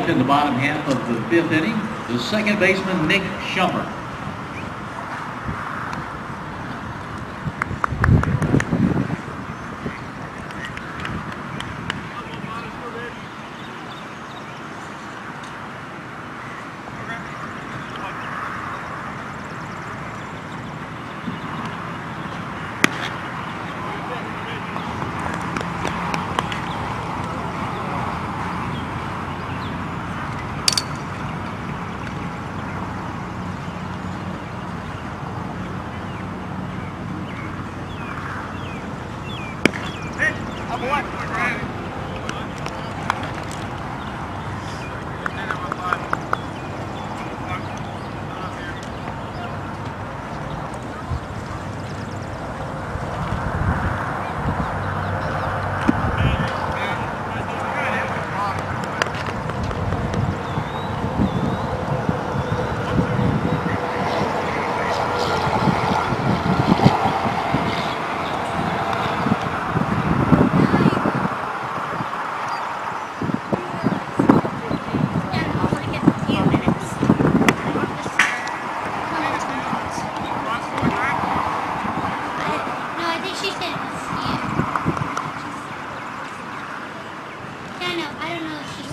left in the bottom half of the fifth inning, the second baseman, Nick Shumpert. boy. Thank you.